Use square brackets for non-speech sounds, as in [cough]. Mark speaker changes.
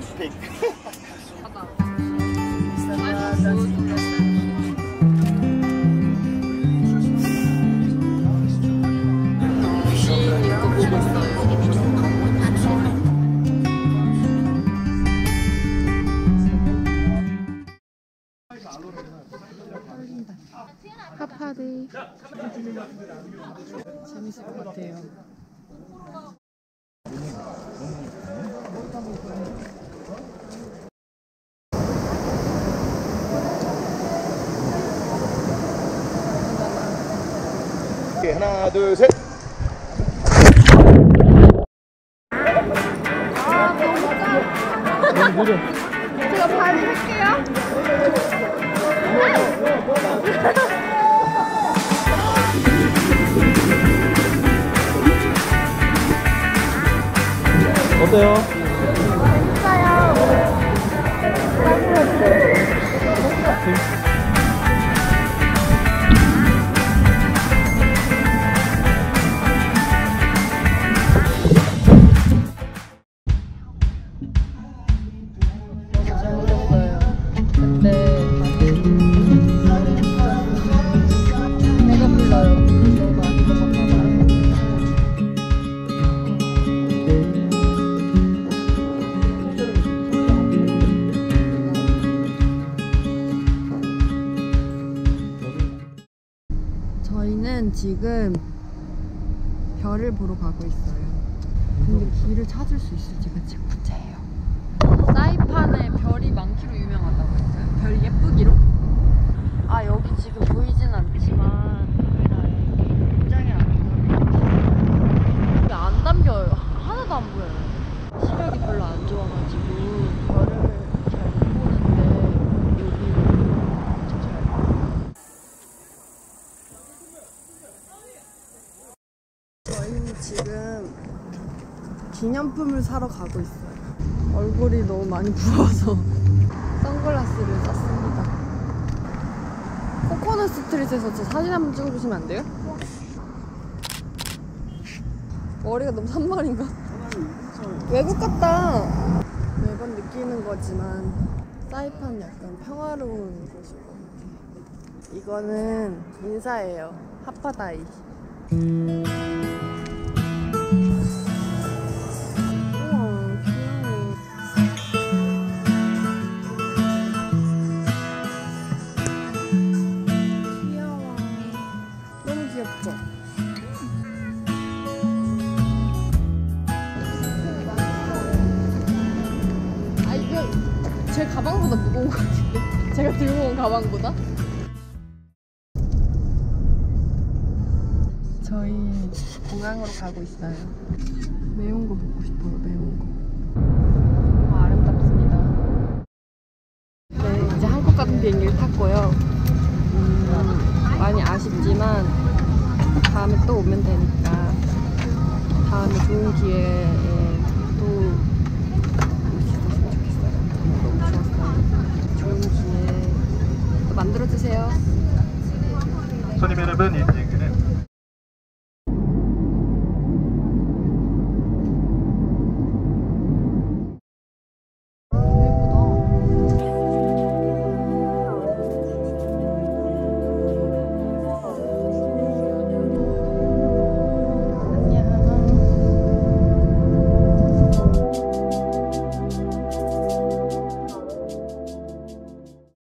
Speaker 1: and speak.
Speaker 2: 하파데이 재밌을 것 같아요.
Speaker 1: 오케이, 하나, 둘, 셋.
Speaker 2: 제가 발이 할게요.
Speaker 3: 어때요?
Speaker 2: 재밌었어요. 저희는 지금 별을 보러 가고 있어요. 근데 길을 찾을 수 있을지가 지금 문제예요. 사이판에 별이 많기로 유명하다고 했어요. 별 예쁘기로? 아 여기 지금 보이진 않지만 카메라에 굉장히 안 담겨요. 안 담겨요. 하나도 안 보여요. 시력이 별로 안 좋아가지고 별을 잘 못 보는데 여기는 엄청 잘 보여요. 저희는 지금 기념품을 사러 가고 있어요. 얼굴이 너무 많이 부어서 [laughs] 선글라스를 썼습니다. 코코넛 스트릿에서 제 사진 한번 찍어주시면 안 돼요? 머리가 너무 산말인가? 외국 같다. 매번 느끼는 거지만 사이판 약간 평화로운 같아요. 이거는 인사예요. 하파다이. 귀엽죠? 아 이거 제 가방보다 무거운 것 같은데 제가 들고 온 가방보다? 저희 공항으로 가고 있어요. 매운 거 먹고 싶어요 매운 거. 너무 아름답습니다. 네 이제 한국 가는 비행기를 탔고요. 음, 많이 아쉽지만 다음에 또 오면 되니까 다음에 좋은 기회에 또 있었으면 좋겠어요. 너무 좋았어요. 좋은 기회. 또 만들어 주세요.
Speaker 4: 손님 여러분, 이